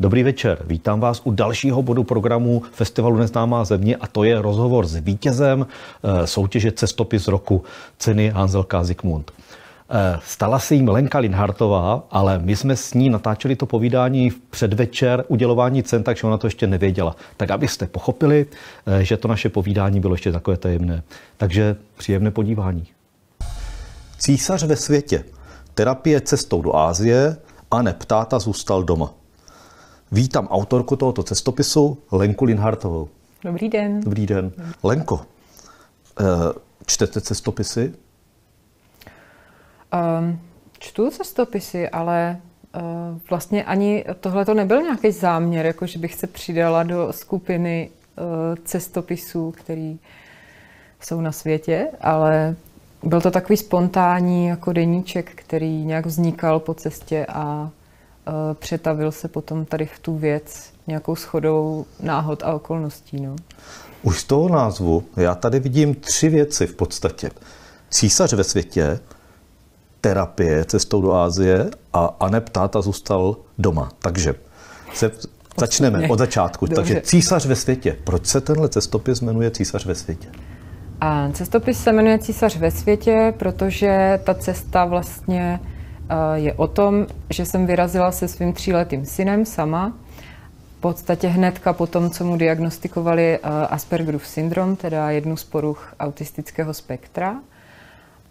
Dobrý večer, vítám vás u dalšího bodu programu Festivalu Neznámá země a to je rozhovor s vítězem eh, soutěže Cestopis roku ceny Hanzelka Zikmund. Eh, stala se jim Lenka Linhartová, ale my jsme s ní natáčeli to povídání v předvečer udělování cen, takže ona to ještě nevěděla. Tak abyste pochopili, eh, že to naše povídání bylo ještě takové tajemné. Takže příjemné podívání. Císař ve světě. Terapie cestou do Ázie a ne ptáta zůstal doma. Vítám autorku tohoto cestopisu, Lenku Linhartovou. Dobrý den. Dobrý den. Lenko, eh, čtete cestopisy? Um, čtu cestopisy, ale uh, vlastně ani tohle to nebyl nějaký záměr, jako že bych se přidala do skupiny uh, cestopisů, který jsou na světě, ale byl to takový spontánní jako deníček, který nějak vznikal po cestě a přetavil se potom tady v tu věc nějakou schodou náhod a okolností. No. Už z toho názvu já tady vidím tři věci v podstatě. Císař ve světě, terapie cestou do Ázie a Aneb táta zůstal doma. Takže se začneme od začátku. Dobře. Takže císař ve světě. Proč se tenhle cestopis jmenuje Císař ve světě? A cestopis se jmenuje Císař ve světě, protože ta cesta vlastně je o tom, že jsem vyrazila se svým tříletým synem sama. V podstatě hnedka po tom, co mu diagnostikovali eh, Aspergerův syndrom, teda jednu z poruch autistického spektra.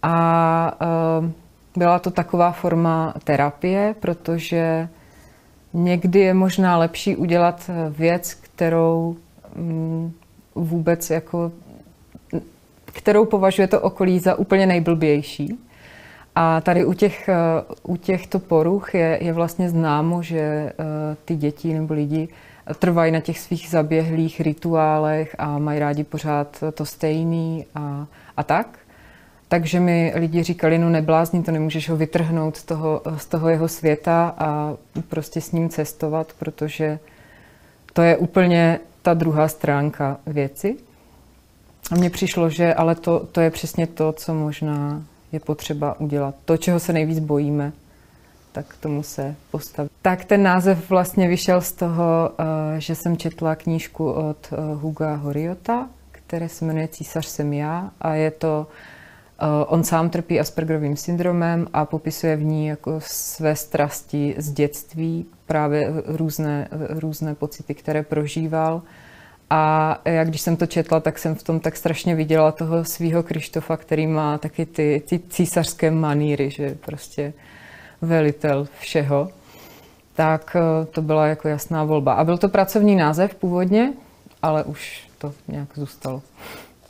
A eh, byla to taková forma terapie, protože někdy je možná lepší udělat věc, kterou mm, vůbec jako kterou považuje to okolí za úplně nejblbější. A tady u, těch, u těchto poruch je, je vlastně známo, že eh, ty děti nebo lidi trvají na těch svých zaběhlých rituálech a mají rádi pořád to stejný a, a tak. Takže mi lidi říkali, no neblázni, to nemůžeš ho vytrhnout z toho, z toho jeho světa a prostě s ním cestovat, protože to je úplně ta druhá stránka věci. A mně přišlo, že ale to, to je přesně to, co možná je potřeba udělat. To, čeho se nejvíc bojíme, tak tomu se postavit. Tak ten název vlastně vyšel z toho, eh, že jsem četla knížku od eh, Huga Horiota, které se jmenuje Císař jsem já a je to eh, On sám trpí Aspergerovým syndromem a popisuje v ní jako své strasti z dětství, právě různé, různé pocity, které prožíval. A já když jsem to četla, tak jsem v tom tak strašně viděla toho svého Krištofa, který má taky ty, ty císařské maníry, že prostě velitel všeho. Tak eh, to byla jako jasná volba. A byl to pracovní název původně, ale už to nějak zůstalo.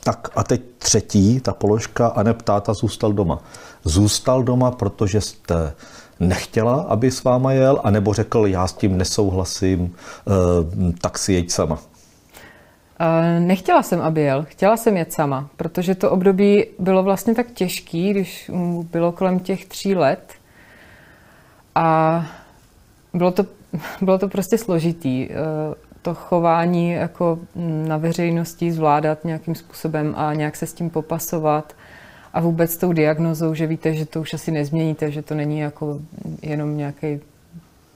Tak a teď třetí, ta položka, a ne ptáta zůstal doma. Zůstal doma, protože jste nechtěla, aby s váma jel, anebo řekl, já s tím nesouhlasím, eh, tak si jeď sama. Nechtěla jsem, aby jel, chtěla jsem jet sama, protože to období bylo vlastně tak těžký, když bylo kolem těch tří let a bylo to, bylo to prostě složitý. E, to chování jako na veřejnosti zvládat nějakým způsobem a nějak se s tím popasovat a vůbec tou diagnozou, že víte, že to už asi nezměníte, že to není jako jenom nějaký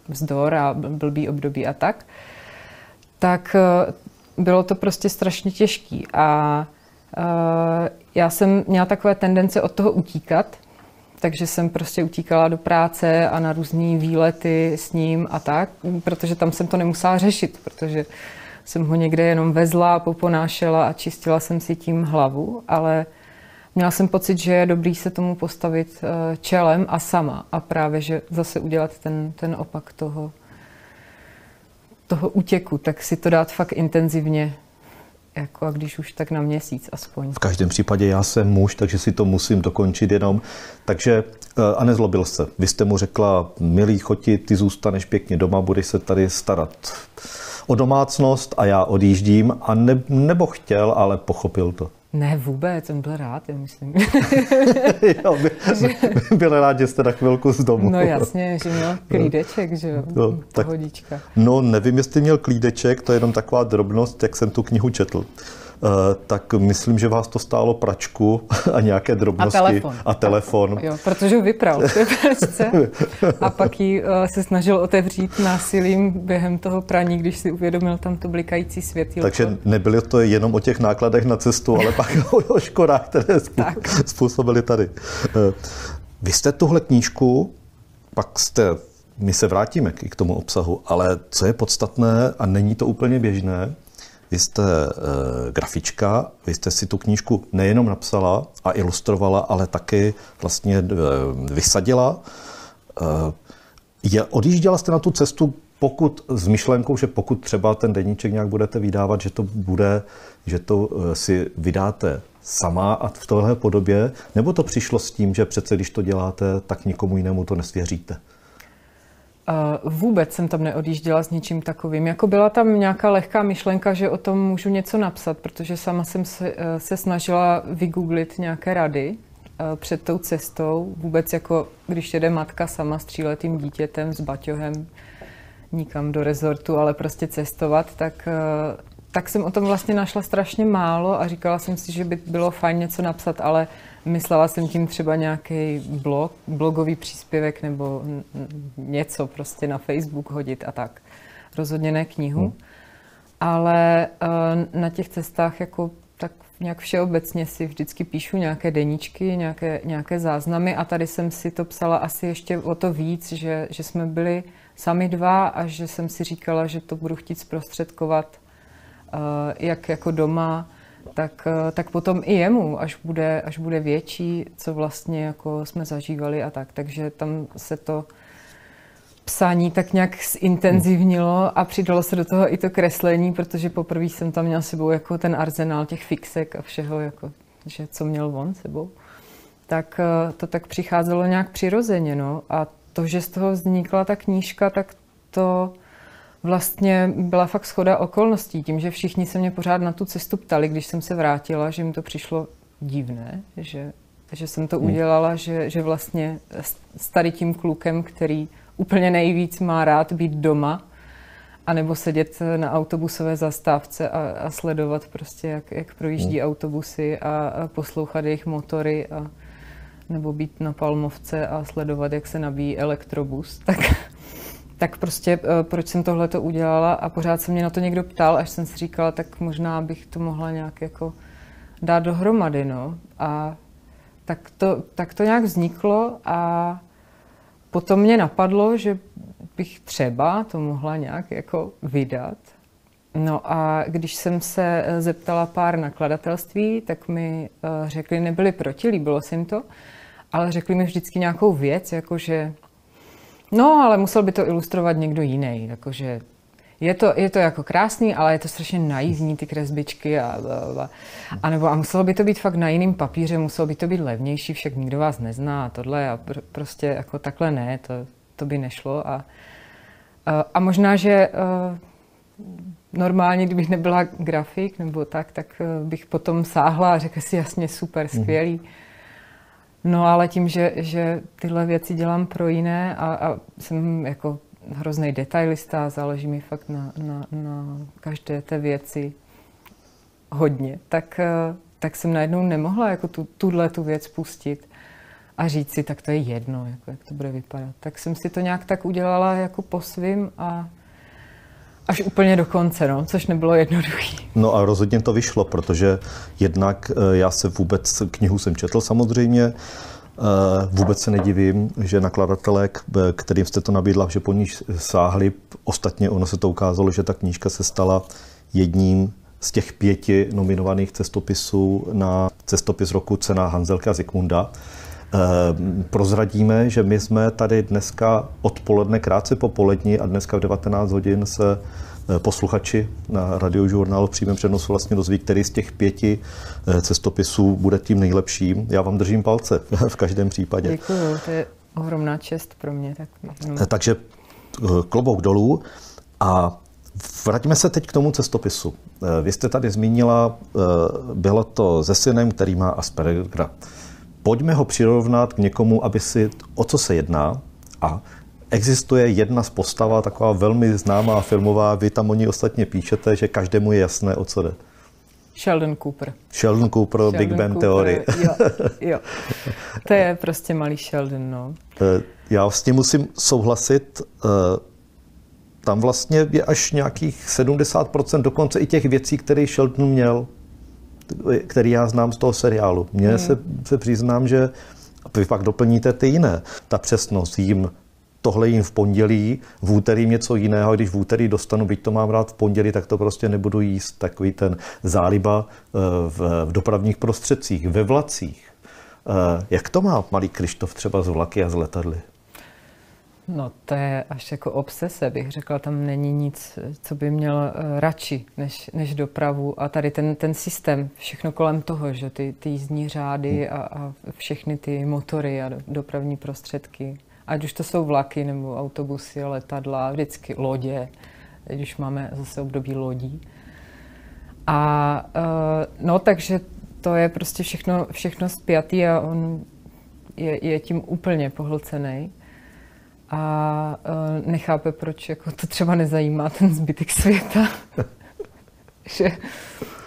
vzdor a blbý období a tak, tak e, bylo to prostě strašně těžký. A uh, já jsem měla takové tendence od toho utíkat, takže jsem prostě utíkala do práce a na různé výlety s ním a tak, protože tam jsem to nemusela řešit, protože jsem ho někde jenom vezla, poponášela a čistila jsem si tím hlavu, ale měla jsem pocit, že je dobrý se tomu postavit uh, čelem a sama a právě, že zase udělat ten, ten opak toho, toho útěku, tak si to dát fakt intenzivně, jako a když už tak na měsíc aspoň. V každém případě já jsem muž, takže si to musím dokončit jenom. Takže eh, a nezlobil se. Vy jste mu řekla, milý choti, ty zůstaneš pěkně doma, budeš se tady starat o domácnost a já odjíždím. A ne, nebo chtěl, ale pochopil to. Ne, vůbec, jsem byl rád, já myslím. jo, by, by, byl rád, že jste na chvilku z domu. No jasně, že měl klídeček, že jo, no, tak, No nevím, jestli měl klídeček, to je jenom taková drobnost, jak jsem tu knihu četl. Tak myslím, že vás to stálo pračku a nějaké drobnosti. A telefon. A telefon. Jo, protože ho vypral a pak ji se snažil otevřít násilím během toho praní, když si uvědomil tam to blikající světýlko. Takže nebylo to jenom o těch nákladech na cestu, ale pak o škodách, které způsobili tady. Vy jste tuhle knížku, pak jste, my se vrátíme k tomu obsahu, ale co je podstatné a není to úplně běžné, vy jste e, grafička, vy jste si tu knížku nejenom napsala a ilustrovala, ale taky vlastně e, vysadila. E, je, odjížděla jste na tu cestu pokud s myšlenkou, že pokud třeba ten deníček nějak budete vydávat, že to bude, že to si vydáte sama a v tohle podobě, nebo to přišlo s tím, že přece když to děláte, tak nikomu jinému to nesvěříte? Uh, vůbec jsem tam neodjížděla s ničím takovým. Jako byla tam nějaká lehká myšlenka, že o tom můžu něco napsat, protože sama jsem se, uh, se snažila vygooglit nějaké rady uh, před tou cestou. Vůbec jako když jede matka sama s tříletým dítětem, s baťohem nikam do rezortu, ale prostě cestovat, tak tak jsem o tom vlastně našla strašně málo a říkala jsem si, že by bylo fajn něco napsat, ale myslela jsem tím třeba nějaký blog, blogový příspěvek nebo něco prostě na Facebook hodit a tak. Rozhodně ne knihu. Hmm. Ale uh, na těch cestách jako tak nějak všeobecně si vždycky píšu nějaké deníčky, nějaké, nějaké záznamy a tady jsem si to psala asi ještě o to víc, že, že jsme byli sami dva a že jsem si říkala, že to budu chtít zprostředkovat Eh, jak jako doma, tak, eh, tak potom i jemu, až bude, až bude větší, co vlastně jako jsme zažívali a tak. Takže tam se to psání tak nějak zintenzivnilo a přidalo se do toho i to kreslení, protože poprvé jsem tam měl sebou jako ten arzenál těch fixek a všeho, jako, že co měl on sebou. Tak eh, to tak přicházelo nějak přirozeně. No. A to, že z toho vznikla ta knížka, tak to vlastně byla fakt schoda okolností, tím, že všichni se mě pořád na tu cestu ptali, když jsem se vrátila, že mi to přišlo divné, že, že jsem to hmm. udělala, že, že vlastně s tady tím klukem, který úplně nejvíc má rád být doma, anebo sedět na autobusové zastávce a, a sledovat prostě, jak, jak projíždí hmm. autobusy a, a poslouchat jejich motory a nebo být na Palmovce a sledovat, jak se nabíjí elektrobus, tak tak prostě eh, proč jsem tohle to udělala a pořád se mě na to někdo ptal, až jsem si říkala, tak možná bych to mohla nějak jako dát dohromady, no. A tak to, tak to nějak vzniklo a potom mě napadlo, že bych třeba to mohla nějak jako vydat. No a když jsem se eh, zeptala pár nakladatelství, tak mi eh, řekli, nebyli proti, líbilo se jim to, ale řekli mi vždycky nějakou věc, jako že No, ale musel by to ilustrovat někdo jiný, jakože je to, je to jako krásný, ale je to strašně naivní, ty kresbičky a, a, a nebo a muselo by to být fakt na jiném papíře, muselo by to být levnější, však nikdo vás nezná a tohle a pr- prostě jako takhle ne, to, to by nešlo a, a, a možná, že uh, normálně, kdybych nebyla grafik nebo tak, tak uh, bych potom sáhla a řekla si jasně super, mhm. skvělý. Mm. No ale tím, že, že tyhle věci dělám pro jiné a, a jsem jako hrozný detailista, záleží mi fakt na, na, na každé té věci hodně, tak, eh, tak jsem najednou nemohla jako tu, tuhle tu věc pustit a říct si, tak to je jedno, jako, jak to bude vypadat. Tak jsem si to nějak tak udělala jako po svým a až úplně do konce, no, což nebylo jednoduché. No a rozhodně to vyšlo, protože jednak eh, já se vůbec, knihu jsem četl samozřejmě, eh, Vůbec se nedivím, že nakladatelé, kterým jste to nabídla, že po ní sáhli. Ostatně ono se to ukázalo, že ta knížka se stala jedním z těch pěti nominovaných cestopisů na cestopis roku cena Hanzelka Zikmunda. Ehm, prozradíme, že my jsme tady dneska odpoledne, krátce po polední a dneska v 19 hodin se eh, posluchači na radiožurnálu v přímém přenosu vlastně dozví, který z těch pěti eh, cestopisů bude tím nejlepším. Já vám držím palce v každém případě. Děkuju, to je ohromná čest pro mě. Tak, no. Takže klobouk dolů a Vraťme se teď k tomu cestopisu. Vy jste tady zmínila, bylo to ze synem, který má Aspergera pojďme ho přirovnat k někomu, aby si, o co se jedná. A existuje jedna z postava, taková velmi známá filmová, vy tam o ní ostatně píšete, že každému je jasné, o co jde. Sheldon Cooper. Sheldon Cooper, Sheldon Big Bang Theory. Jo, jo. To je prostě malý Sheldon, no. Eh, já s tím musím souhlasit. Eh, tam vlastně je až nějakých 70% dokonce i těch věcí, které Sheldon měl, který já znám z toho seriálu. Mně hmm. se, se přiznám, že vy pak doplníte ty jiné. Ta přesnost jim tohle jim v pondělí, v úterý něco jiného, když v úterý dostanu, byť to mám rád v pondělí, tak to prostě nebudu jíst. Takový ten záliba eh, v, v dopravních prostředcích, ve vlacích. Eh, jak to má malý Krištof třeba z vlaky a z letadly? No to je až jako obsese, bych řekla, tam není nic, co by měl uh, radši než, než dopravu. A tady ten, ten systém, všechno kolem toho, že ty, ty jízdní řády a, a všechny ty motory a do, dopravní prostředky, ať už to jsou vlaky nebo autobusy, letadla, vždycky lodě, když máme zase období lodí. A uh, no takže to je prostě všechno, všechno spjatý a on je, je tím úplně pohlcený a uh, nechápe, proč jako to třeba nezajímá ten zbytek světa. že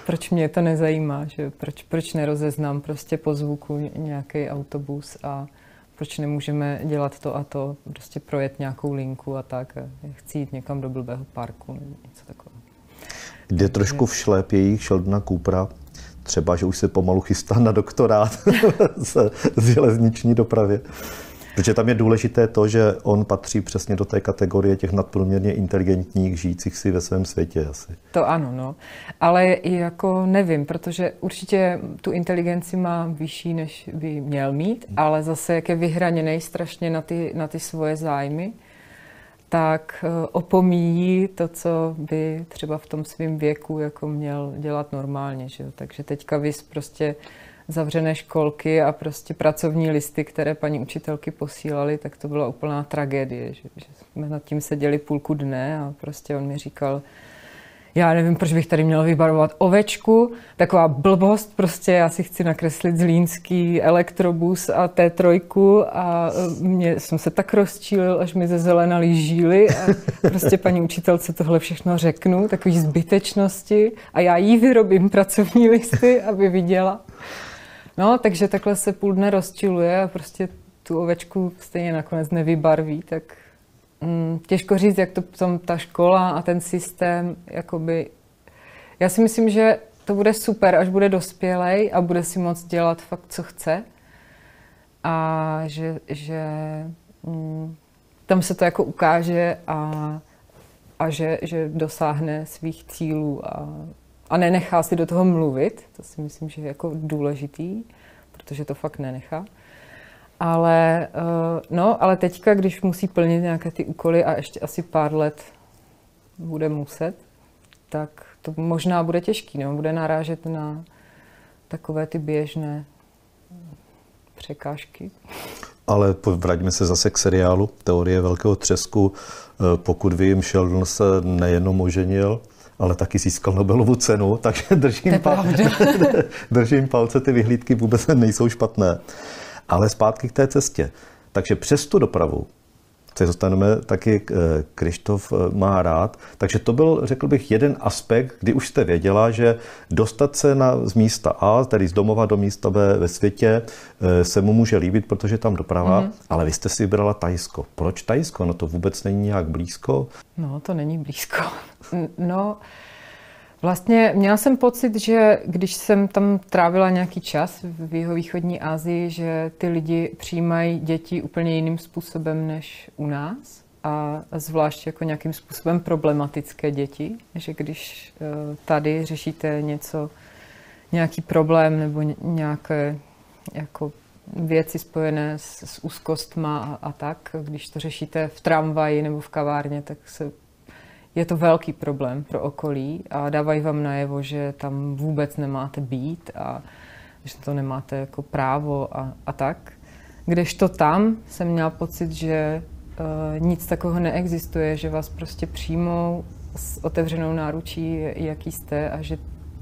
proč mě to nezajímá, že proč, proč nerozeznám prostě po zvuku nějaký autobus a proč nemůžeme dělat to a to, prostě projet nějakou linku a tak. A chci jít někam do blbého parku nebo něco takového. Jde trošku v šlép jejich Sheldona Coopera, třeba, že už se pomalu chystá na doktorát z, z železniční dopravě. Protože tam je důležité to, že on patří přesně do té kategorie těch nadprůměrně inteligentních, žijících si ve svém světě asi. To ano, no. Ale i jako nevím, protože určitě tu inteligenci má vyšší, než by měl mít, ale zase jak je vyhraněný strašně na ty, na ty svoje zájmy, tak eh, opomíjí to, co by třeba v tom svém věku jako měl dělat normálně. Že? Takže teďka vys prostě zavřené školky a prostě pracovní listy, které paní učitelky posílali, tak to byla úplná tragédie, že, že jsme nad tím seděli půlku dne a prostě on mi říkal, já nevím, proč bych tady měl vybarvovat ovečku, taková blbost, prostě já si chci nakreslit zlínský elektrobus a té trojku a e, mě, jsem se tak rozčílil, až mi ze zelena žíly a prostě paní učitelce tohle všechno řeknu, takový zbytečnosti a já jí vyrobím pracovní listy, aby viděla. No, takže takhle se půl dne rozčiluje a prostě tu ovečku stejně nakonec nevybarví, tak mm, těžko říct, jak to tam ta škola a ten systém, jakoby... Já si myslím, že to bude super, až bude dospělej a bude si moct dělat fakt, co chce. A že, že mm, tam se to jako ukáže a, a že, že dosáhne svých cílů a a nenechá si do toho mluvit, to si myslím, že je jako důležitý, protože to fakt nenechá. Ale, uh, no, ale teďka, když musí plnit nějaké ty úkoly a ještě asi pár let bude muset, tak to možná bude těžký, no, bude narážet na takové ty běžné překážky. Ale vraťme se zase k seriálu Teorie velkého třesku. Eh, pokud vím, Sheldon se nejenom oženil, ale taky získal Nobelovu cenu, takže držím, pa- držím palce, ty vyhlídky vůbec nejsou špatné. Ale zpátky k té cestě. Takže přes tu dopravu se dostaneme taky eh, Krištof eh, má rád. Takže to byl, řekl bych, jeden aspekt, kdy už jste věděla, že dostat se na, z místa A, tedy z domova do místa B ve světě, eh, se mu může líbit, protože tam doprava, mm-hmm. ale vy jste si vybrala Tajsko. Proč Tajsko? No to vůbec není nějak blízko. No, to není blízko. No, Vlastně měla jsem pocit, že když jsem tam trávila nějaký čas v jeho východní Asii, že ty lidi přijímají děti úplně jiným způsobem než u nás a zvlášť jako nějakým způsobem problematické děti, že když eh, tady řešíte něco, nějaký problém nebo nějaké jako věci spojené s, s úzkostma a, a tak, když to řešíte v tramvaji nebo v kavárně, tak se je to velký problém pro okolí a dávají vám najevo, že tam vůbec nemáte být a že to nemáte jako právo a, a tak. Kdežto tam jsem měla pocit, že uh, nic takového neexistuje, že vás prostě přijmou s otevřenou náručí, jaký jste a že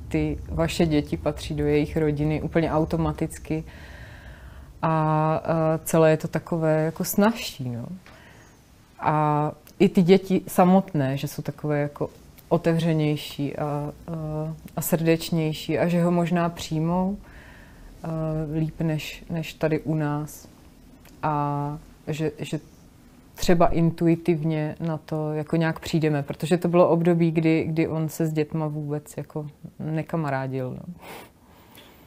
ty vaše děti patří do jejich rodiny úplně automaticky a uh, celé je to takové jako snažší. No. A i ty děti samotné, že jsou takové jako otevřenější a, a, a srdečnější a že ho možná přijmou a, líp než, než tady u nás. A že, že třeba intuitivně na to jako nějak přijdeme, protože to bylo období, kdy, kdy on se s dětma vůbec jako nekamarádil. No.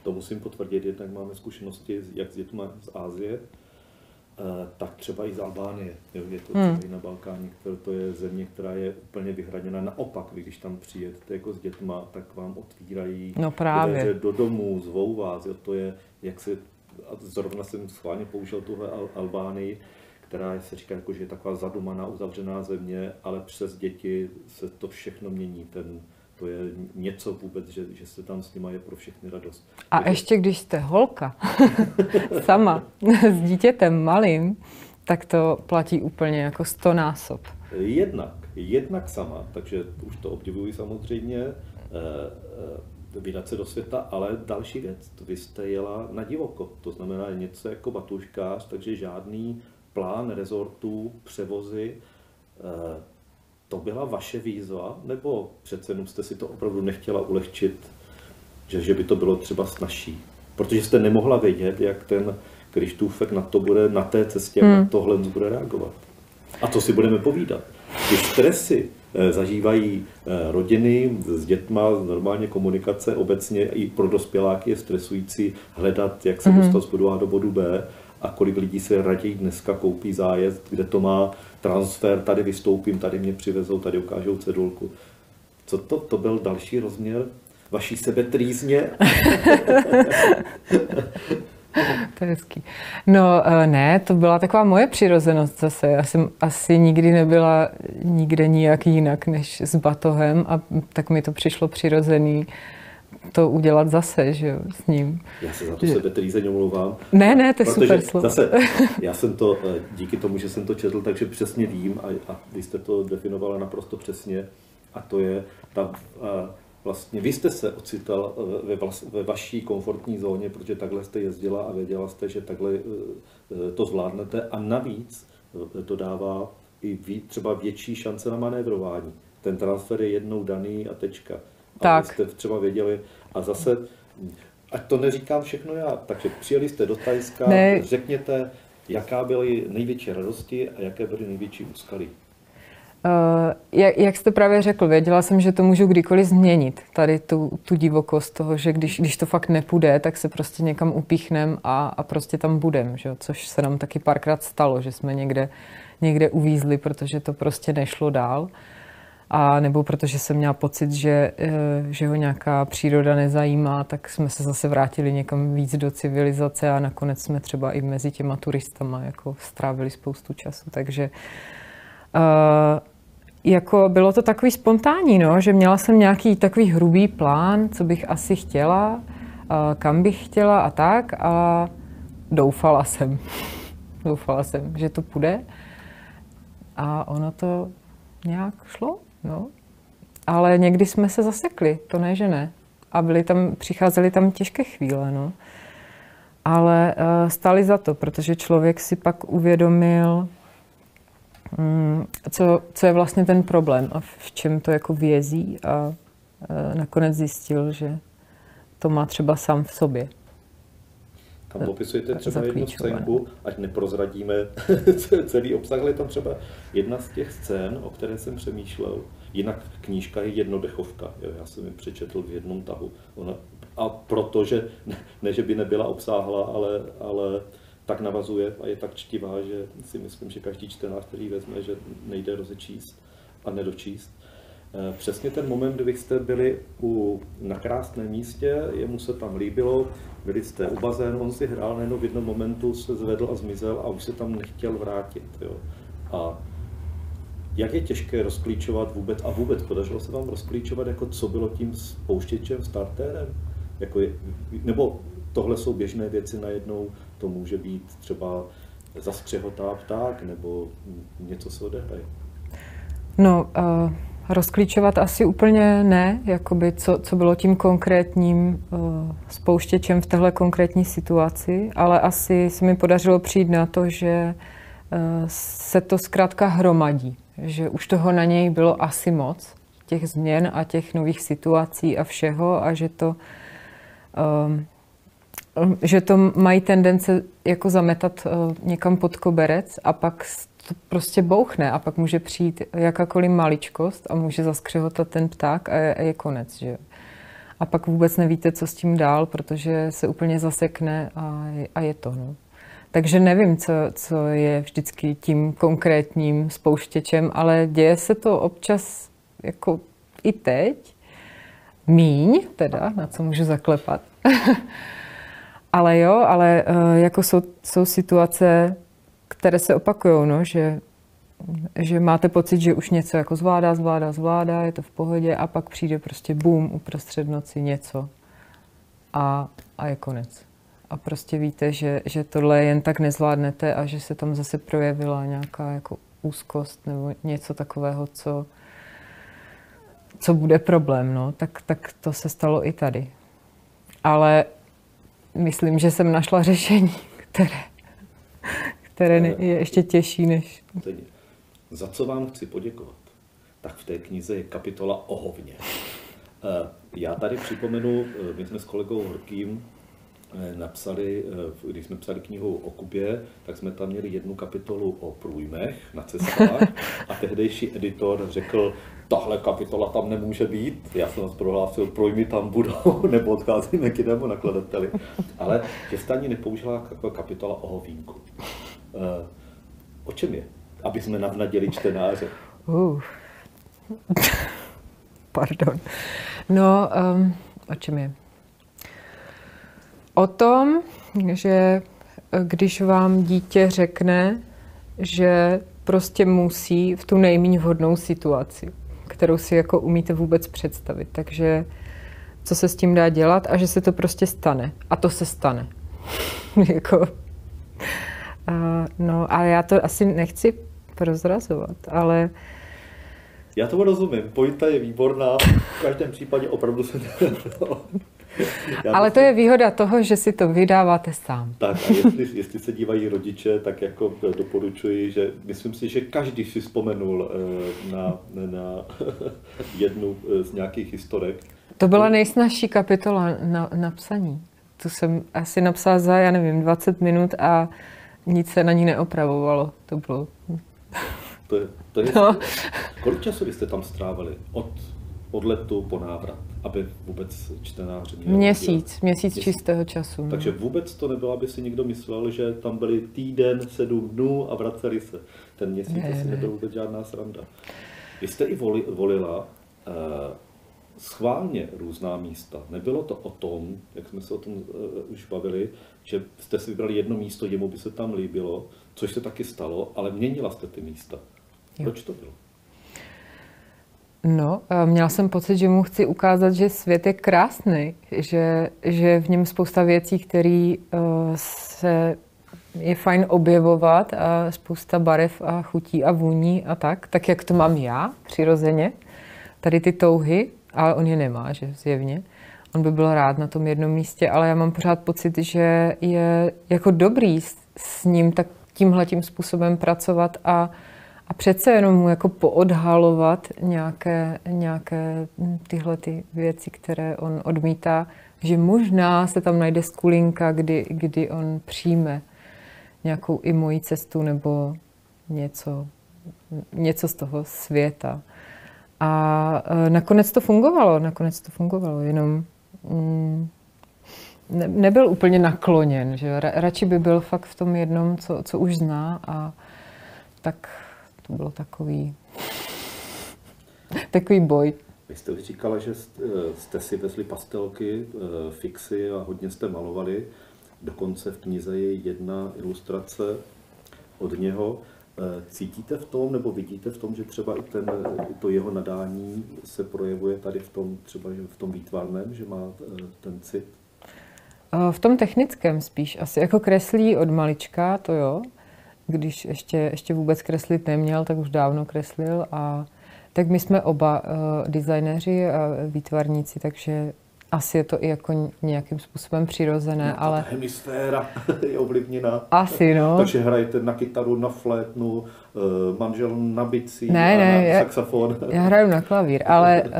To musím potvrdit, jednak máme zkušenosti jak s dětma z Ázie, tak třeba i z Albánie. Jo, je to hmm. i na Balkáně, které to je země, která je úplně vyhraněna. Naopak, vy když tam přijedete jako s dětma, tak vám otvírají no právě. do domů, zvou vás. Jo, to je, jak se, a zrovna jsem schválně použil tuhle Al- Albánii, která se říká, jako, že je taková zadumaná, uzavřená země, ale přes děti se to všechno mění. Ten, to je něco vůbec, že, že se tam s nima je pro všechny radost. A Takže... ještě když jste holka sama s dítětem malým, tak to platí úplně jako stonásob. Jednak, jednak sama, takže už to obdivuji samozřejmě, eh, eh, vydat se do světa, ale další věc, vy jste jela na divoko, to znamená něco jako batuškář, takže žádný plán rezortů, převozy, eh, to byla vaše výzva, nebo přece jenom jste si to opravdu nechtěla ulehčit, že, že by to bylo třeba snažší? Protože jste nemohla vědět, jak ten Krištůfek na to bude na té cestě, hmm. na tohle bude reagovat. A to si budeme povídat. Ty stresy eh, zažívají eh, rodiny s dětma, normálně komunikace obecně i pro dospěláky je stresující hledat, jak se hmm. dostat z bodu A do bodu B a kolik lidí se raději dneska koupí zájezd, kde to má transfer, tady vystoupím, tady mě přivezou, tady ukážou cedulku. Co to? To byl další rozměr vaší sebetrýzně? to je hezký. No eh, ne, to byla taková moje přirozenost zase. Já jsem asi nikdy nebyla nikde nijak jinak než s batohem a tak mi to přišlo přirozený to udělat zase, že jo, s ním. Já se za to že... sebe trýzeň omlouvám. Ne, ne, to je super slovo. Zase, já jsem to, eh, díky tomu, že jsem to četl, takže přesně vím a, a vy jste to definovala naprosto přesně a to je ta, a vlastně vy jste se ocital eh, ve, vlas, ve vaší komfortní zóně, protože takhle jste jezdila a věděla jste, že takhle eh, to zvládnete a navíc to dává i ví, třeba větší šance na manévrování. Ten transfer je jednou daný a tečka tak. abyste třeba věděli. A zase, ať to neříkám všechno já, takže přijeli jste do Tajska, ne. řekněte, jaká byly největší radosti a jaké byly největší úskalí. Uh, jak, jak jste právě řekl, věděla jsem, že to můžu kdykoliv změnit, tady tu, tu divokost toho, že když, když to fakt nepůjde, tak se prostě někam upíchnem a, a prostě tam budem, že? což se nám taky párkrát stalo, že jsme někde, někde uvízli, protože to prostě nešlo dál. Uh, a nebo protože jsem měla pocit, že, eh, že ho nějaká příroda nezajímá, tak jsme se zase vrátili někam víc do civilizace a nakonec jsme třeba i mezi těma turistama jako strávili spoustu času. Takže uh, jako bylo to takový spontánní, no, že měla jsem nějaký takový hrubý plán, co bych asi chtěla, uh, kam bych chtěla a tak a doufala jsem. doufala jsem, že to půjde. A ono to nějak šlo. No. Ale někdy jsme se zasekli, to ne, že ne. A byly tam, přicházely tam těžké chvíle, no. Ale uh, stály za to, protože člověk si pak uvědomil, um, co, co je vlastně ten problém a v čem to jako vězí a uh, nakonec zjistil, že to má třeba sám v sobě. Tam popisujete třeba jednu scénku, ať neprozradíme celý obsah, ale je tam třeba jedna z těch scén, o které jsem přemýšlel. Jinak knížka je jednodechovka, jo, já jsem ji přečetl v jednom tahu. Ona, a protože, ne, ne, že by nebyla obsáhla, ale, ale tak navazuje a je tak čtivá, že si myslím, že každý čtenář, který vezme, že nejde rozečíst a nedočíst. Eh, přesně ten moment, kdy jste byli u, na krásném místě, jemu se tam líbilo, byli jste u bazénu, on si hrál, najednou v jednom momentu se zvedl a zmizel a už se tam nechtěl vrátit. Jo. A jak je těžké rozklíčovat vůbec, a vůbec podařilo se vám rozklíčovat, jako co bylo tím spouštěčem, startérem? Jako je, nebo tohle jsou běžné věci najednou, to může být třeba zastřehotá pták, nebo něco se odehraje? No, uh, rozklíčovat asi úplně ne, jakoby co, co bylo tím konkrétním uh, spouštěčem v téhle konkrétní situaci, ale asi se mi podařilo přijít na to, že uh, se to zkrátka hromadí, že už toho na něj bylo asi moc těch změn a těch nových situací a všeho a že to, um, že to mají tendence jako zametat uh, někam pod koberec a pak to prostě bouchne a pak může přijít jakákoliv maličkost a může zaskřehotat ten pták a je, a je konec. Že? A pak vůbec nevíte, co s tím dál, protože se úplně zasekne a, a je to. No. Takže nevím, co, co je vždycky tím konkrétním spouštěčem, ale děje se to občas jako i teď. Míň, teda, na co můžu zaklepat. ale jo, ale uh, jako jsou, jsou situace, které se opakují, no, že, že máte pocit, že už něco jako zvládá, zvládá, zvládá, je to v pohodě a pak přijde prostě boom uprostřed noci něco a, a je konec. A prostě víte, že, že tohle jen tak nezvládnete a že se tam zase projevila nějaká jako úzkost nebo něco takového, co, co bude problém, no, tak, tak to se stalo i tady. Ale myslím, že jsem našla řešení, které, které je ještě těžší než... Za co vám chci poděkovat? Tak v té knize je kapitola o hovně. Eh, já tady připomenu, eh, my jsme s kolegou Horkým eh, napsali, když jsme psali knihu o Kubě, tak jsme tam měli jednu kapitolu o průjmech na cestách a tehdejší editor řekl, tahle kapitola tam nemůže být. Já jsem vás prohlásil, projmy tam budou, nebo odcházíme k jinému nakladateli. Ale že jste ani nepoužila kapitola o hovínku. O čem je? Aby jsme navnadili čtenáře. Uh. Pardon. No, um, o čem je? O tom, že když vám dítě řekne, že prostě musí v tu nejméně vhodnou situaci kterou si jako umíte vůbec představit. Takže co se s tím dá dělat a že se to prostě stane. A to se stane. jako, a, no a já to asi nechci prozrazovat, ale já to rozumím, pojita je výborná, v každém případě opravdu se Ale to je výhoda toho, že si to vydáváte sám. Tak a jestli, jestli se dívají rodiče, tak jako doporučuji, že myslím si, že každý si vzpomenul eh, na, na jednu eh, z nějakých historek. To byla nejsnažší kapitola na, na psaní. Tu jsem asi napsala za, já nevím, 20 minut a nic se na ní neopravovalo. To bylo... To je, to je no. Kolik času jste tam strávili od odletu po návrat? aby vůbec čtenáři měli... Měsíc, měsíc, měsíc čistého času. No. Takže vůbec to nebylo, aby si někdo myslel, že tam byli týden, sedm dnů a vraceli se. Ten měsíc ne, asi ne. nebyl vůbec žádná sranda. Vy jste i voli, volila uh, schválně různá místa. Nebylo to o tom, jak jsme se o tom uh, už bavili, že jste si vybrali jedno místo, jemu by se tam líbilo, což se taky stalo, ale měnila jste ty místa. Jo. Proč to bylo? No, měla jsem pocit, že mu chci ukázat, že svět je krásný, že, že v něm spousta věcí, které uh, se je fajn objevovat a spousta barev a chutí a vůní a tak, tak jak to mám já přirozeně, tady ty touhy, ale on je nemá, že zjevně. On by byl rád na tom jednom místě, ale já mám pořád pocit, že je jako dobrý s, s ním tak tímhle tím způsobem pracovat a a přece jenom mu jako poodhalovat nějaké, nějaké tyhle ty věci, které on odmítá, že možná se tam najde skulinka, kdy, kdy on přijme nějakou i moji cestu nebo něco, něco z toho světa. A e, nakonec to fungovalo, nakonec to fungovalo, jenom ne, nebyl úplně nakloněn, že radši by byl fakt v tom jednom, co, co už zná a tak to bylo takový, takový boj. Vy jste už říkala, že jste si vezli pastelky, eh, fixy a hodně jste malovali. Dokonce v knize je jedna ilustrace od něho. Eh, cítíte v tom, nebo vidíte v tom, že třeba i ten, to jeho nadání se projevuje tady v tom, třeba v tom výtvarném, že má eh, ten cit? V tom technickém spíš. Asi jako kreslí od malička, to jo když ještě, ještě vůbec kreslit neměl, tak už dávno kreslil a tak my jsme oba uh, designéři a výtvarníci, takže asi je to i jako nějakým způsobem přirozené, no, ale... hemisféra je ovlivněna. Asi, no. Takže hrajete na kytaru, na flétnu, eh, manžel na bicí ne, a ne, na já, saxofon. Já hraju na klavír, ale, uh,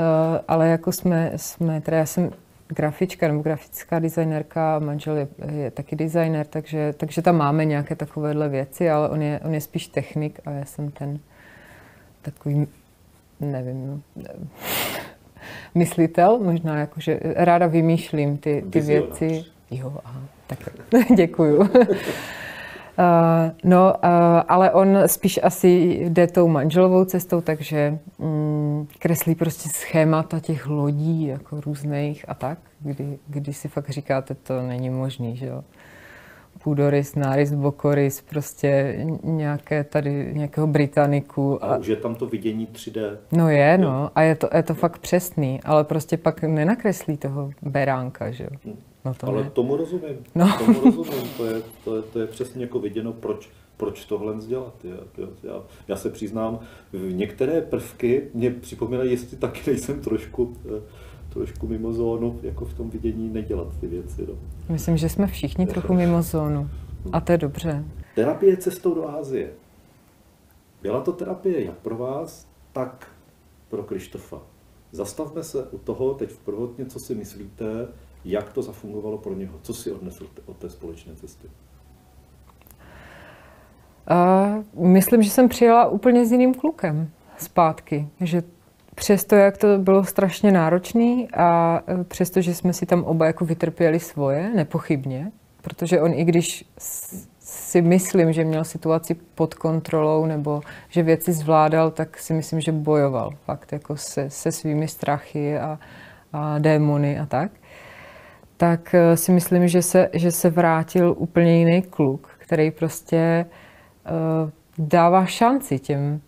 ale jako jsme, jsme, teda já jsem grafička nebo grafická designérka, manžel je, je taky designer, takže, takže tam máme nějaké takovéhle věci, ale on je, on je spíš technik a já jsem ten takový, nevím, myslitel, možná jakože ráda vymýšlím ty, ty věci. Jo, aha, tak děkuju. Uh, no, uh, ale on spíš asi jde tou manželovou cestou, takže um, kreslí prostě schémata těch lodí, jako různých a tak, kdy, kdy si fakt říkáte, to není možný, že jo půdorys, nárys, bokorys, prostě nějaké tady, nějakého Britanniku. A, a už je tam to vidění 3D. No je, no. A je to, je to fakt přesný, ale prostě pak nenakreslí toho beránka, že jo. Hm. No to ale ne. tomu rozumím. No. Tomu rozumím. To je, to, je, to je přesně jako viděno, proč, proč tohle dělat. Já, já, já se přiznám, některé prvky mě připomínají, jestli taky nejsem trošku eh, trošku mimo zónu, jako v tom vidění nedělat ty věci. No. Myslím, že jsme všichni trochu mimo zónu. A to je dobře. Terapie cestou do Ázie. Byla to terapie jak pro vás, tak pro Krištofa. Zastavme se u toho teď v prvotně, co si myslíte, jak to zafungovalo pro něho. Co si odnesl od té společné cesty? Uh, myslím, že jsem přijela úplně s jiným klukem zpátky. Že Přesto, jak to bylo strašně náročný a e, přesto, že jsme si tam oba jako vytrpěli svoje, nepochybně, protože on i když si myslím, že měl situaci pod kontrolou nebo že věci zvládal, tak si myslím, že bojoval fakt jako se, se svými strachy a, a démony a tak. Tak e, si myslím, že se, že se vrátil úplně jiný kluk, který prostě uh, dává šanci těm,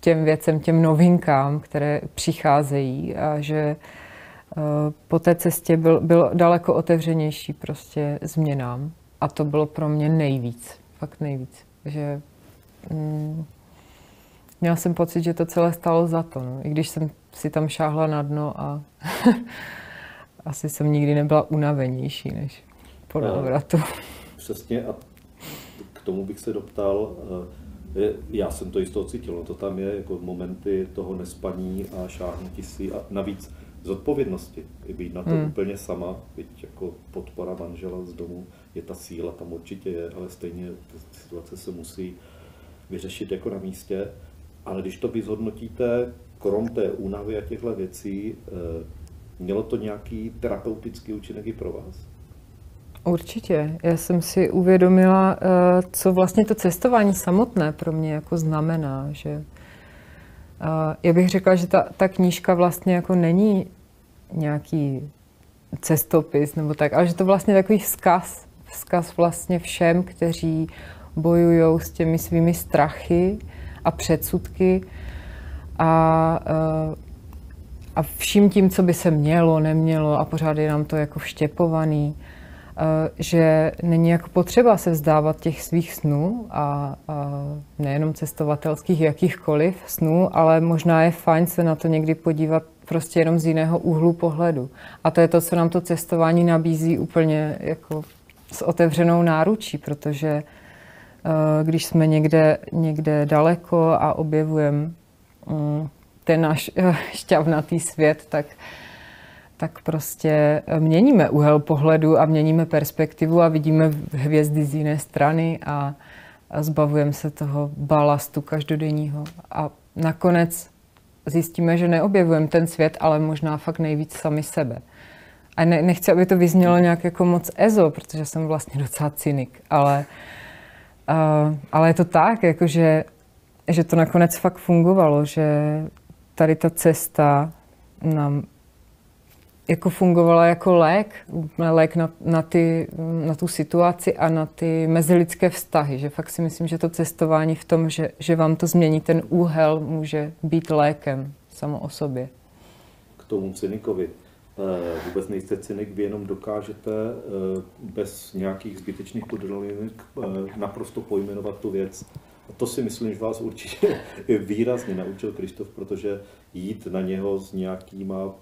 těm věcem, těm novinkám, které přicházejí a že eh, po té cestě byl, byl daleko otevřenější prostě změnám. A to bylo pro mě nejvíc, fakt nejvíc. Že mm, měla jsem pocit, že to celé stalo za to. No. I když jsem si tam šáhla na dno a asi jsem nikdy nebyla unavenější než po návratu. Přesně a k tomu bych se doptal, eh, já jsem to jisto cítil, no to tam je jako momenty toho nespaní a šáhnutí si a navíc zodpovědnosti. I být na to hmm. úplně sama, byť jako podpora manžela z domu, je ta síla, tam určitě je, ale stejně ta situace se musí vyřešit jako na místě. Ale když to vy zhodnotíte, krom té únavy a těchto věcí, eh, mělo to nějaký terapeutický účinek i pro vás? Určitě. Já jsem si uvědomila, eh, co vlastně to cestování samotné pro mě jako znamená. Že eh, já bych řekla, že ta, ta knížka vlastně jako není nějaký cestopis nebo tak, ale že to vlastně takový vzkaz. Vzkaz vlastně všem, kteří bojují s těmi svými strachy a předsudky a, eh, a vším tím, co by se mělo, nemělo a pořád je nám to jako vštěpovaný. Eh, že není jako potřeba se vzdávat těch svých snů a, a nejenom cestovatelských, jakýchkoliv snů, ale možná je fajn se na to někdy podívat prostě jenom z jiného úhlu pohledu. A to je to, co nám to cestování nabízí úplně jako s otevřenou náručí, protože eh, když jsme někde, někde daleko a objevujeme mm, ten náš eh, šťavnatý svět, tak tak prostě eh, měníme úhel pohledu a měníme perspektivu a vidíme hvězdy z jiné strany a, a zbavujeme se toho balastu každodenního. A nakonec zjistíme, že neobjevujeme ten svět, ale možná fakt nejvíc sami sebe. A ne, nechci, aby to vyznělo nějak jako moc ezo, protože jsem vlastně docela cynik, ale, uh, ale je to tak, jakože, že to nakonec fakt fungovalo, že tady ta cesta nám jako fungovala jako lék, lék na, na, ty, na tu situaci a na ty mezilidské vztahy. Že fakt si myslím, že to cestování v tom, že, že vám to změní ten úhel, může být lékem samo o sobě. K tomu cynikovi. Eh, vůbec nejste cynik, vy jenom dokážete eh, bez nějakých zbytečných podrolinek eh, naprosto pojmenovat tu věc. A to si myslím, že vás určitě výrazně naučil Krištof, protože jít na něho s nějakýma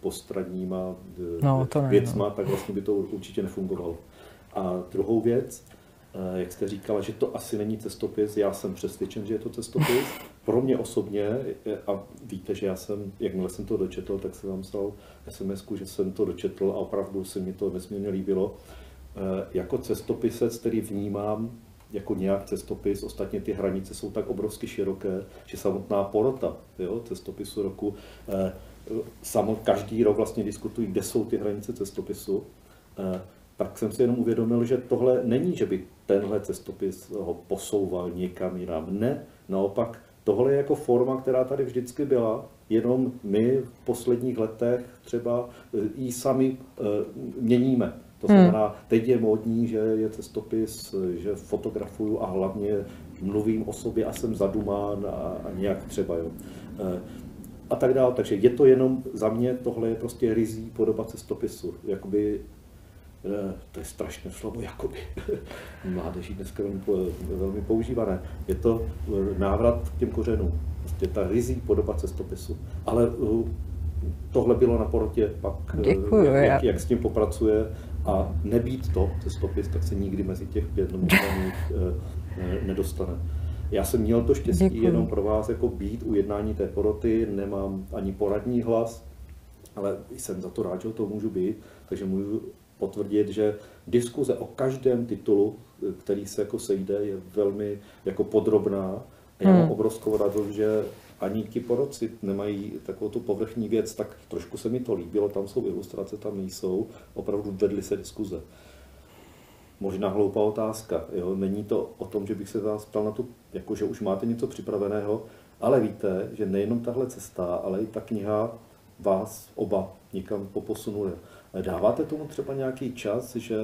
postradníma no, to ne, věcma, no. tak vlastně by to určitě nefungovalo. A druhou věc, Eh, jak jste říkala, že to asi není cestopis, já jsem přesvědčen, že je to cestopis. Pro mě osobně, a víte, že já jsem, jakmile jsem to dočetl, tak jsem vám psal sms že jsem to dočetl a opravdu se mi to nesmírně líbilo. Eh, jako cestopisec, který vnímám jako nějak cestopis, ostatně ty hranice jsou tak obrovsky široké, že samotná porota jo, cestopisu roku, eh, samo, každý rok vlastně diskutují, kde jsou ty hranice cestopisu tak jsem si jenom uvědomil, že tohle není, že by tenhle cestopis ho posouval někam jinam. Ne, naopak tohle je jako forma, která tady vždycky byla, jenom my v posledních letech třeba eh, ji sami měníme. To hmm. znamená, teď je módní, že je cestopis, že fotografuju a hlavně mluvím o sobě a jsem zadumán a, a nějak třeba. Jo. Uh, a tak dále. Takže je to jenom za mě, tohle je prostě rizí podoba cestopisu. Jakoby Eh, to je strašné slovo, jakoby mládeží dneska velmi, velmi používané. Je to eh, návrat k těm kořenům, prostě ta rizí podoba cestopisu. Ale eh, tohle bylo na porotě, pak Děkuju, jak, jak, jak, s tím popracuje a nebýt to cestopis, tak se nikdy mezi těch pět nominovaných nedostane. Já jsem měl to štěstí Děkuju. jenom pro vás jako být u jednání té poroty, nemám ani poradní hlas, ale jsem za to rád, že to můžu být, takže můžu potvrdit, že diskuze o každém titulu, který se jako sejde, je velmi jako podrobná. Já mám hmm. obrovskou radost, že ani ti poroci nemají takovou tu povrchní věc, tak trošku se mi to líbilo, tam jsou ilustrace, tam nejsou, opravdu vedly se diskuze. Možná hloupá otázka, jo? není to o tom, že bych se vás ptal na to, jako že už máte něco připraveného, ale víte, že nejenom tahle cesta, ale i ta kniha vás oba někam poposunuje. Dáváte tomu třeba nějaký čas, že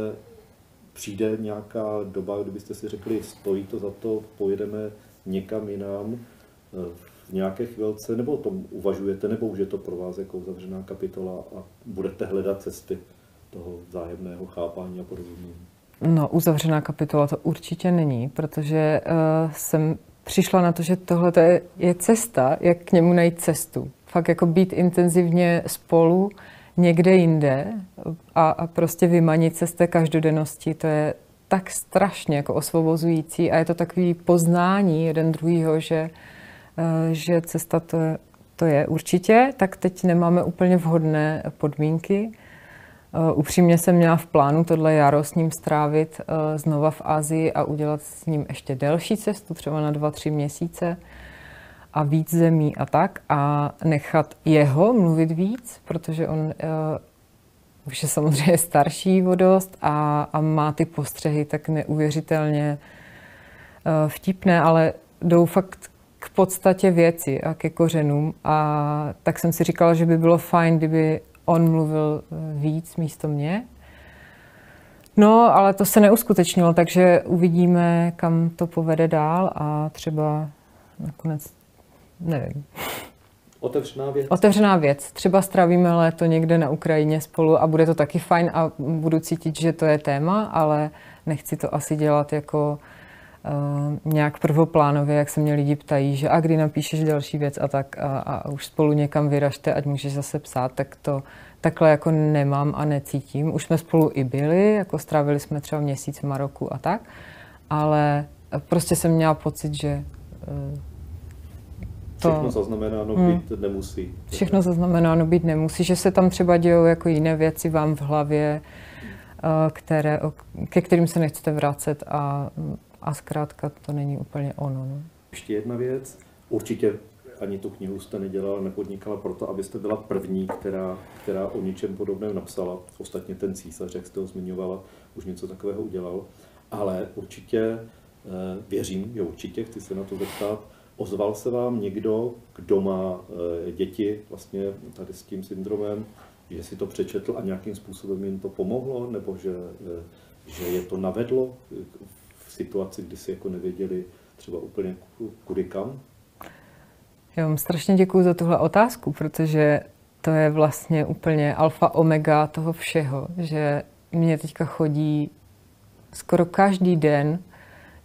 přijde nějaká doba, kdybyste si řekli, stojí to za to, pojedeme někam jinam eh, nějaké chvilce, nebo o tom uvažujete, nebo už je to pro vás jako zavřená kapitola a budete hledat cesty toho vzájemného chápání a porozumění? No, uzavřená kapitola to určitě není, protože uh, jsem přišla na to, že tohle je, je cesta, jak k němu najít cestu. Fakt jako být intenzivně spolu, někde jinde a, a prostě vymanit se z té každodennosti, to je tak strašně jako osvobozující a je to takový poznání jeden druhýho, že, eh, že cesta to je, to je určitě, tak teď nemáme úplně vhodné podmínky. Eh, upřímně jsem měla v plánu tohle jaro s ním strávit eh, znova v Asii a udělat s ním ještě delší cestu, třeba na dva, tři měsíce a víc zemí a tak a nechat jeho mluvit víc, protože on už je samozřejmě starší vodost a, a má ty postřehy tak neuvěřitelně vtipné, ale jdou fakt k podstatě věci a ke kořenům. A tak jsem si říkala, že by bylo fajn, kdyby on mluvil eh, víc místo mě. No, ale to se neuskutečnilo, takže uvidíme, kam to povede dál a třeba nakonec nevím. Otevřená věc? Otevřená věc. Třeba strávíme léto někde na Ukrajině spolu a bude to taky fajn a budu cítit, že to je téma, ale nechci to asi dělat jako nějak prvoplánově, jak se mě lidi ptají, že a kdy napíšeš další věc a tak a, a už spolu někam vyražte, ať můžeš zase psát, tak to takhle jako nemám a necítím. Už jsme spolu i byli, jako strávili jsme třeba měsíc v Maroku a tak, ale prostě jsem měla pocit, že uh, to... Všechno zaznamenáno hmm. být nemusí. Všechno zaznamenáno být nemusí, že se tam třeba dějou jako jiné věci vám v hlavě, eh, které, ke kterým se nechcete vracet a, a zkrátka to není úplně ono. No. Ještě jedna věc. Určitě ani tu knihu jste nedělala, nepodnikala proto, abyste byla první, která, která o něčem podobném napsala. Ostatně ten císař, jak jste ho zmiňovala, už něco takového udělal. Ale určitě eh, věřím, že určitě, chci se na to zeptat, Ozval se vám někdo, kdo má eh, děti vlastně tady s tím syndromem, že si to přečetl a nějakým způsobem jim to pomohlo, nebo že, eh, že je to navedlo situaci, kdy si jako nevěděli třeba úplně kudy kam? Já vám strašně děkuji za tuhle otázku, protože to je vlastně úplně alfa omega toho všeho, že mě teďka chodí skoro každý den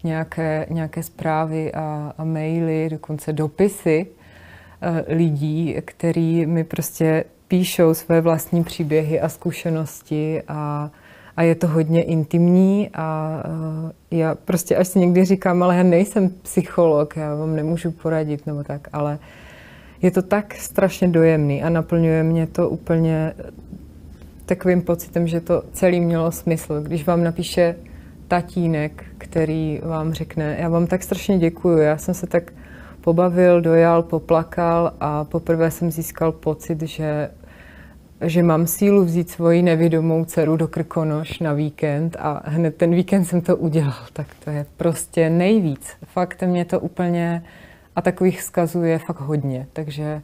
nějaké, nějaké zprávy a, a maily, dokonce dopisy uh, lidí, který mi prostě píšou své vlastní příběhy a zkušenosti a, a je to hodně intimní a uh, já prostě až si někdy říkám, ale já nejsem psycholog, já vám nemůžu poradit nebo tak, ale je to tak strašně dojemný a naplňuje mě to úplně takovým pocitem, že to celý mělo smysl. Když vám napíše tatínek, který vám řekne, já vám tak strašně děkuju, já jsem se tak pobavil, dojal, poplakal a poprvé jsem získal pocit, že, že mám sílu vzít svoji nevědomou dceru do Krkonoš na víkend a hned ten víkend jsem to udělal. Tak to je prostě nejvíc. Fakt mě to úplně... A takových vzkazů je fakt hodně. Takže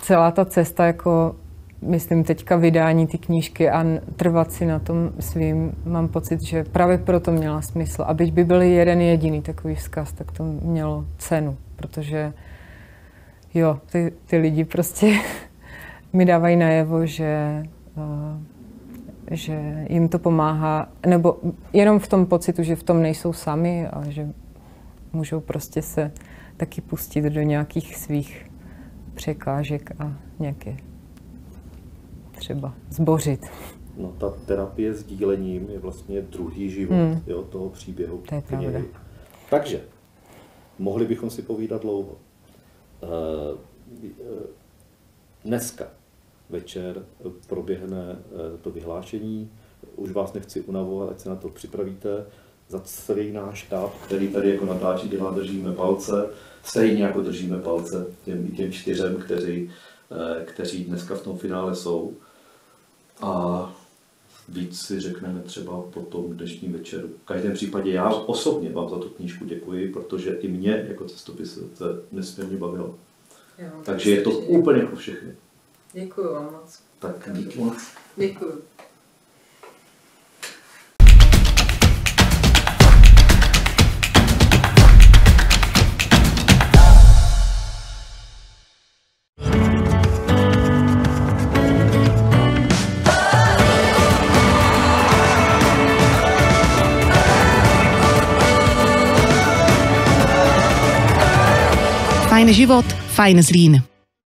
celá ta cesta jako myslím teďka vydání ty knížky a trvat si na tom svým, mám pocit, že právě proto měla smysl. A byť by byl jeden jediný takový vzkaz, tak to mělo cenu, protože jo, ty, ty lidi prostě mi dávají najevo, že, uh, že jim to pomáhá, nebo jenom v tom pocitu, že v tom nejsou sami a že můžou prostě se taky pustit do nějakých svých překážek a nějaké třeba zbořit. No ta terapie s dílením je vlastně druhý život hmm. jo, toho příběhu. To je pravda. Takže, mohli bychom si povídat dlouho. Uh, dneska večer proběhne uh, to vyhlášení. Už vás nechci unavovat, ať se na to připravíte. Za celý náš štáb, který tady jako natáčí dělá, držíme palce. Stejně jako držíme palce těm, těm čtyřem, kteří, kteří dneska v tom finále jsou. A víc si řekneme třeba po tom dnešním večeru. V každém případě já osobně vám za tu knížku děkuji, protože i mě jako cestopisce nesmírně bavilo. Jo, Takže je to úplně pro všechny. Děkuji vám moc. Tak díky moc. Děkuji. Fajn život, fajn Zlín.